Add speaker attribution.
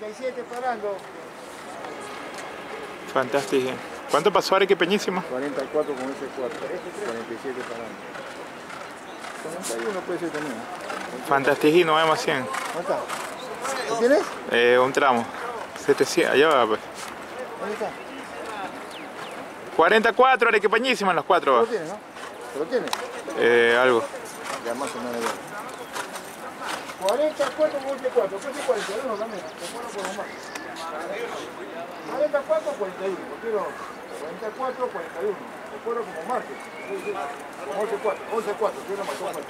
Speaker 1: 47 parando.
Speaker 2: Fantástico. ¿Cuánto pasó Areque Peñísimo?
Speaker 1: 44 con ese 4. 47 parando. 41 puede ser también.
Speaker 2: Fantástico, no vemos 100.
Speaker 1: ¿Dónde está? ¿Lo tienes?
Speaker 2: Eh, un tramo. 700, allá va pues.
Speaker 1: ¿Dónde está?
Speaker 2: 44 Areque Peñísimo en los cuatro
Speaker 1: ¿Lo
Speaker 2: va.
Speaker 1: tienes, no? ¿Lo tienes?
Speaker 2: Eh, algo.
Speaker 1: Ya más o menos ya. 44 con ese 4. Pues es 41 también. Te acuerdo por lo más. 44 41. Quiero 44 41. Te acuerdo como martes. Como 11 4. 11 4. Quiero más. 11 4.